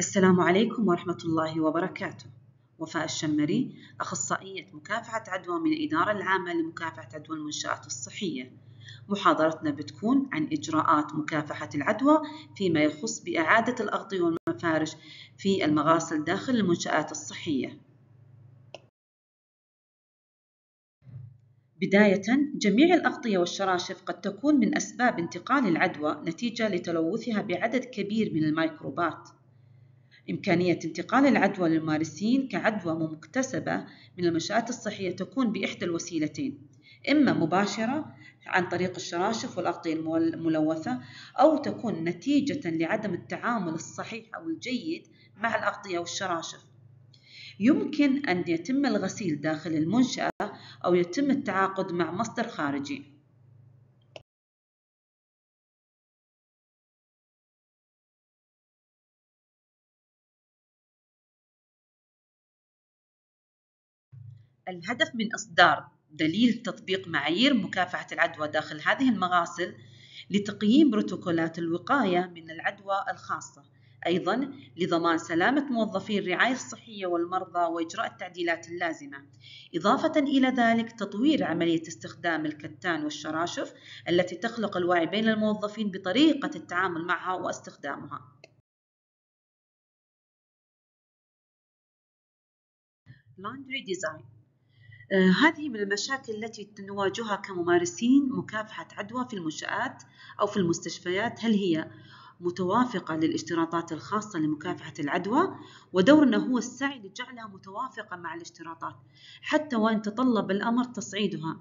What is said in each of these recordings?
السلام عليكم ورحمة الله وبركاته. وفاء الشمري أخصائية مكافحة عدوى من الإدارة العامة لمكافحة عدوى المنشآت الصحية. محاضرتنا بتكون عن إجراءات مكافحة العدوى فيما يخص بإعادة الأغطية والمفارش في المغاسل داخل المنشآت الصحية. بداية جميع الأغطية والشراشف قد تكون من أسباب انتقال العدوى نتيجة لتلوثها بعدد كبير من الميكروبات. إمكانية انتقال العدوى للممارسين كعدوى مكتسبة من المنشآت الصحية تكون بإحدى الوسيلتين إما مباشرة عن طريق الشراشف والأغطية الملوثة أو تكون نتيجة لعدم التعامل الصحيح أو الجيد مع الأغطية والشراشف. يمكن أن يتم الغسيل داخل المنشأة أو يتم التعاقد مع مصدر خارجي. الهدف من إصدار دليل تطبيق معايير مكافحة العدوى داخل هذه المغاسل لتقييم بروتوكولات الوقاية من العدوى الخاصة أيضا لضمان سلامة موظفي الرعاية الصحية والمرضى وإجراء التعديلات اللازمة إضافة إلى ذلك تطوير عملية استخدام الكتان والشراشف التي تخلق الوعي بين الموظفين بطريقة التعامل معها واستخدامها. Laundry design هذه من المشاكل التي نواجهها كممارسين مكافحة عدوى في المنشآت أو في المستشفيات. هل هي متوافقة للاشتراطات الخاصة لمكافحة العدوى ودورنا هو السعي لجعلها متوافقة مع الاشتراطات حتى وإن تطلب الأمر تصعيدها.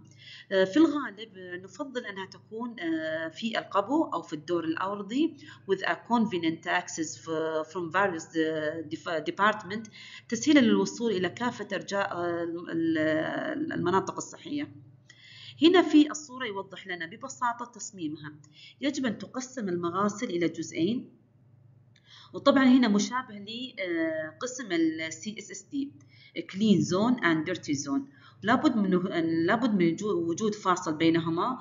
آه، في الغالب نفضل أنها تكون آه، في القبو أو في الدور الأرضي with a convenient access from various department تسهيلا للوصول إلى كافة أرجاء آه، المناطق الصحية. هنا في الصورة يوضح لنا ببساطة تصميمها. يجب أن تقسم المغاسل إلى جزئين وطبعا هنا مشابه لقسم ال CSSD Clean Zone and Dirty Zone. لابد من لابد من وجود فاصل بينهما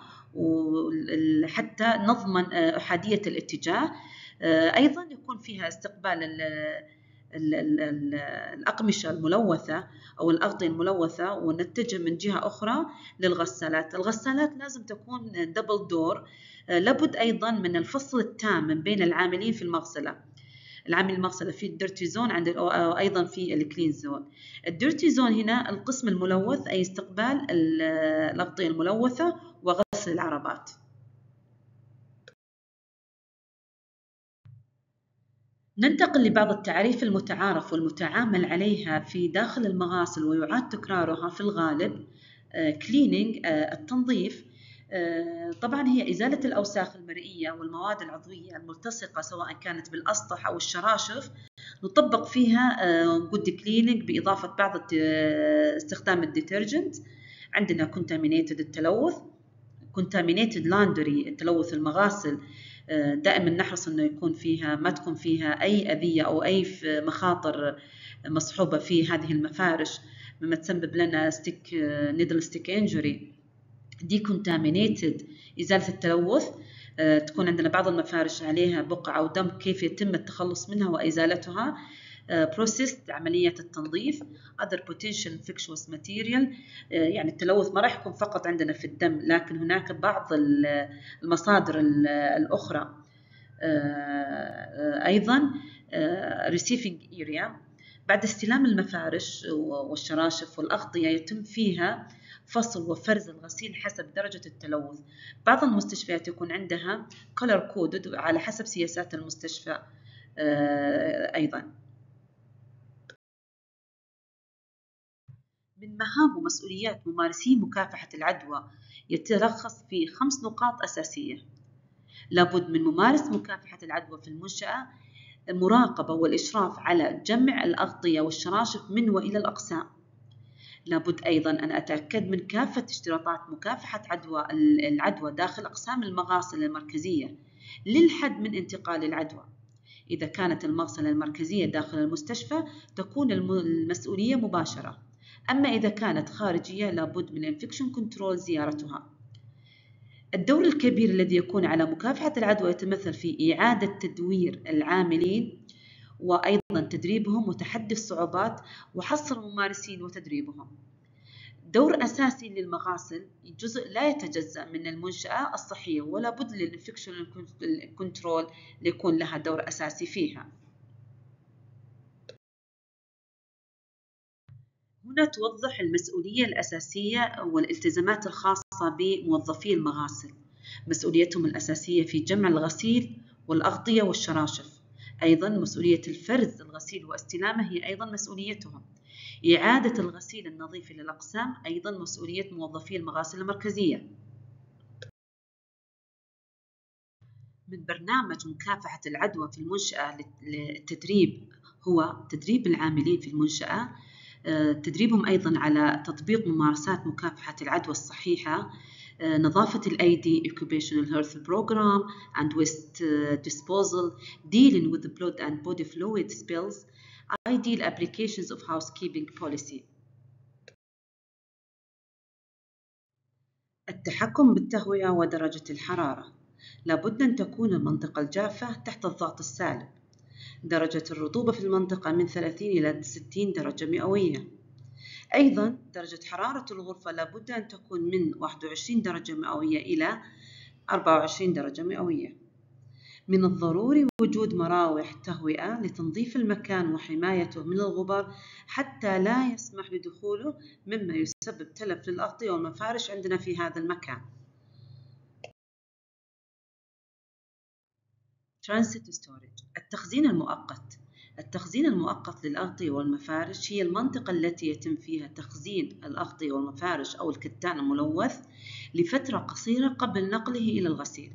حتى نضمن أحادية الاتجاه. أيضا يكون فيها استقبال الأقمشة الملوثة أو الأغطية الملوثة ونتجه من جهة أخرى للغسالات. الغسالات لازم تكون double door لابد أيضا من الفصل التام من بين العاملين في المغسلة. العامل المغسلة في ال dirty zone عند أيضا في ال clean zone. ال dirty zone هنا القسم الملوث أي استقبال الأغطية الملوثة وغسل العربات. ننتقل لبعض التعريف المتعارف والمتعامل عليها في داخل المغاسل ويعاد تكرارها في الغالب cleaning آه، آه، التنظيف. آه، طبعا هي إزالة الأوساخ المرئية والمواد العضوية الملتصقة سواء كانت بالأسطح أو الشراشف نطبق فيها good cleaning بإضافة بعض استخدام ال detergent عندنا contaminated التلوث contaminated laundry التلوث المغاسل دائما نحرص إنه يكون فيها ما تكون فيها أي أذية أو أي مخاطر مصحوبة في هذه المفارش. مما تسبب لنا stick needle stick injury decontaminated إزالة التلوث. آه، تكون عندنا بعض المفارش عليها بقع أو دم كيف يتم التخلص منها وإزالتها. بروسيست عملية التنظيف other potential infectious material. يعني التلوث ما راح يكون فقط عندنا في الدم لكن هناك بعض المصادر الأخرى. أيضا receiving area. بعد استلام المفارش والشراشف والأغطية يتم فيها فصل وفرز الغسيل حسب درجة التلوث. بعض المستشفيات يكون عندها color coded على حسب سياسات المستشفى أيضا. من مهام ومسؤوليات ممارسي مكافحة العدوى يتلخص في خمس نقاط أساسية. لابد من ممارس مكافحة العدوى في المنشأة المراقبة والإشراف على جمع الأغطية والشراشف من وإلى الأقسام. لابد أيضا أن أتأكد من كافة اشتراطات مكافحة عدوى العدوى داخل أقسام المغاسل المركزية للحد من انتقال العدوى. إذا كانت المغسلة المركزية داخل المستشفى تكون المسؤولية مباشرة. أما إذا كانت خارجية لابد من infection control زيارتها. الدور الكبير الذي يكون على مكافحة العدوى يتمثل في إعادة تدوير العاملين وأيضا تدريبهم وتحدي الصعوبات وحصر الممارسين وتدريبهم. دور أساسي للمغاسل جزء لا يتجزأ من المنشأة الصحية ولا بد لل infection control ليكون لها دور أساسي فيها. هنا توضح المسؤولية الأساسية والالتزامات الخاصة بموظفي المغاسل. مسؤوليتهم الأساسية في جمع الغسيل والأغطية والشراشف. أيضا مسؤولية الفرز الغسيل واستلامه هي أيضا مسؤوليتهم. إعادة الغسيل النظيف إلى الأقسام أيضا مسؤولية موظفي المغاسل المركزية. من برنامج مكافحة العدوى في المنشأة للتدريب هو تدريب العاملين في المنشأة تدريبهم أيضا على تطبيق ممارسات مكافحة العدوى الصحيحة آه، نظافة الأيدي occupational health program and waste آه، disposal dealing with blood and body fluid spills ideal applications of housekeeping policy. التحكم بالتهوية ودرجة الحرارة. لابد أن تكون المنطقة الجافة تحت الضغط السالب درجة الرطوبة في المنطقة من 30 إلى 60 درجة مئوية. أيضا درجة حرارة الغرفة لابد أن تكون من 21 درجة مئوية إلى 24 درجة مئوية. من الضروري وجود مراوح تهوئة لتنظيف المكان وحمايته من الغبار حتى لا يسمح بدخوله مما يسبب تلف للأغطية والمفارش عندنا في هذا المكان. Transit Storage. التخزين المؤقت. التخزين المؤقت للأغطية والمفارش هي المنطقة التي يتم فيها تخزين الأغطية والمفارش أو الكتان الملوث لفترة قصيرة قبل نقله إلى الغسيل.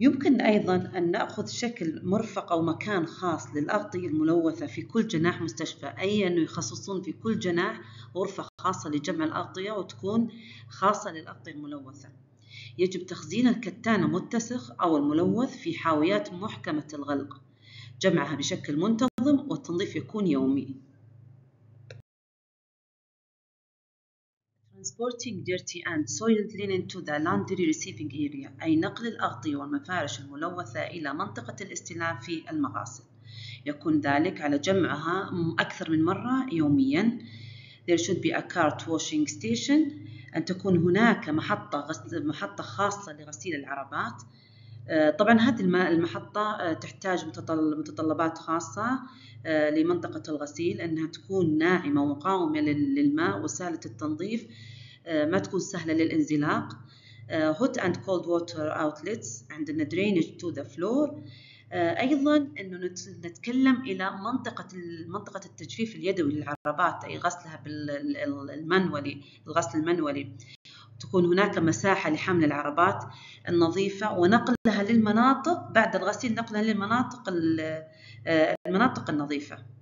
يمكن أيضا أن نأخذ شكل مرفق أو مكان خاص للأغطية الملوثة في كل جناح مستشفى. أي أنه يخصصون في كل جناح غرفة خاصة لجمع الأغطية وتكون خاصة للأغطية الملوثة. يجب تخزين الكتان المتسخ أو الملوث في حاويات محكمة الغلق. جمعها بشكل منتظم والتنظيف يكون يومي. Transporting dirty and soiled linen to the laundry receiving area أي نقل الأغطية والمفارش الملوثة إلى منطقة الاستلام في المغاسل. يكون ذلك على جمعها أكثر من مرة يوميا. There should be a cart washing station أن تكون هناك محطة محطة خاصة لغسيل العربات. آه، طبعا هذه المحطة آه، تحتاج متطلبات خاصة آه، لمنطقة الغسيل أنها تكون ناعمة ومقاومة للماء وسهلة التنظيف ما تكون سهلة للانزلاق. hot and cold water outlets عندنا drainage to the floor. أيضا إنه نتكلم إلى منطقة منطقة التجفيف اليدوي للعربات أي غسلها بالمنولي الغسل المنولي. تكون هناك مساحة لحمل العربات النظيفة ونقلها للمناطق بعد الغسيل نقلها للمناطق آه، المناطق النظيفة.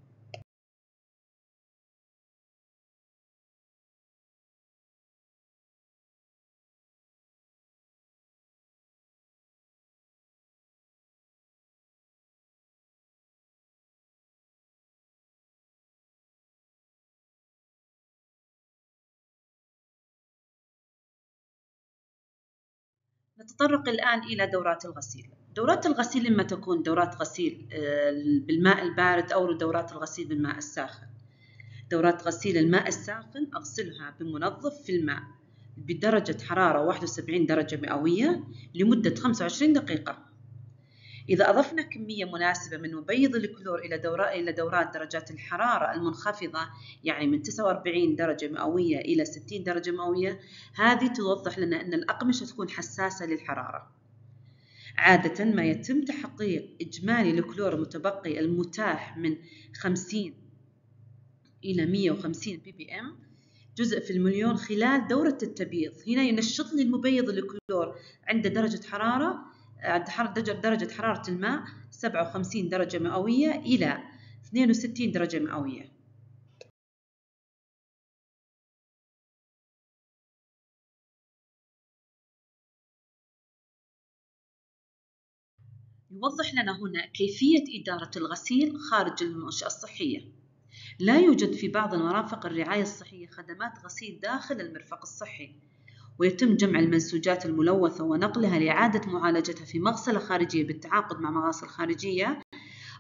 نتطرق الآن إلى دورات الغسيل. دورات الغسيل إما تكون دورات غسيل آه، بالماء البارد أو دورات الغسيل بالماء الساخن. دورات غسيل الماء الساخن أغسلها بمنظف في الماء بدرجة حرارة 71 درجة مئوية لمدة 25 دقيقة. إذا أضفنا كمية مناسبة من مبيض الكلور إلى دورات إلى دورات درجات الحرارة المنخفضة يعني من 49 درجة مئوية إلى 60 درجة مئوية هذه توضح لنا أن الأقمشة تكون حساسة للحرارة. عادة ما يتم تحقيق إجمالي الكلور المتبقي المتاح من 50 إلى 150 ppm جزء في المليون خلال دورة التبييض هنا ينشط لي المبيض الكلور عند درجة حرارة درجة حرارة الماء 57 درجة مئوية إلى 62 درجة مئوية. يوضح لنا هنا كيفية إدارة الغسيل خارج المنشأة الصحية. لا يوجد في بعض المرافق الرعاية الصحية خدمات غسيل داخل المرفق الصحي. ويتم جمع المنسوجات الملوثة ونقلها لإعادة معالجتها في مغسلة خارجية بالتعاقد مع مغاسل خارجية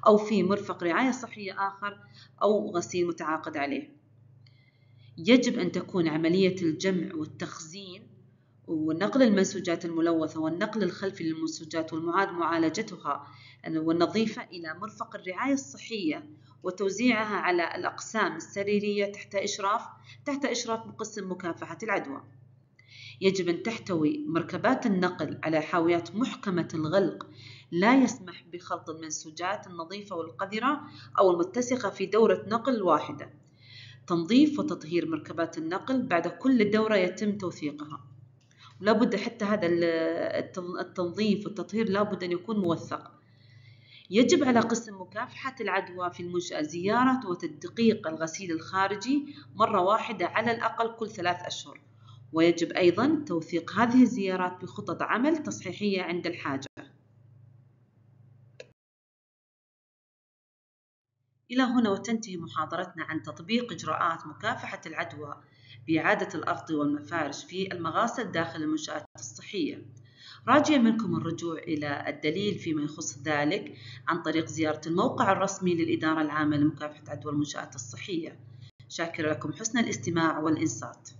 أو في مرفق رعاية صحية آخر أو غسيل متعاقد عليه يجب أن تكون عملية الجمع والتخزين ونقل المنسوجات الملوثة والنقل الخلفي للمنسوجات والمعاد معالجتها والنظيفة إلى مرفق الرعاية الصحية وتوزيعها على الأقسام السريرية تحت إشراف تحت إشراف مقسم مكافحة العدوى. يجب أن تحتوي مركبات النقل على حاويات محكمة الغلق لا يسمح بخلط المنسوجات النظيفة والقذرة أو المتسخة في دورة نقل واحدة. تنظيف وتطهير مركبات النقل بعد كل دورة يتم توثيقها. لابد حتى هذا التنظيف والتطهير لابد أن يكون موثق يجب على قسم مكافحة العدوى في المنشأة زيارة وتدقيق الغسيل الخارجي مرة واحدة على الأقل كل ثلاث أشهر ويجب أيضا توثيق هذه الزيارات بخطط عمل تصحيحية عند الحاجة. إلى هنا وتنتهي محاضرتنا عن تطبيق إجراءات مكافحة العدوى بإعادة الأرض والمفارش في المغاسل داخل المنشآت الصحية. راجيا منكم الرجوع إلى الدليل فيما يخص ذلك عن طريق زيارة الموقع الرسمي للإدارة العامة لمكافحة عدوى المنشآت الصحية. شاكر لكم حسن الاستماع والإنصات.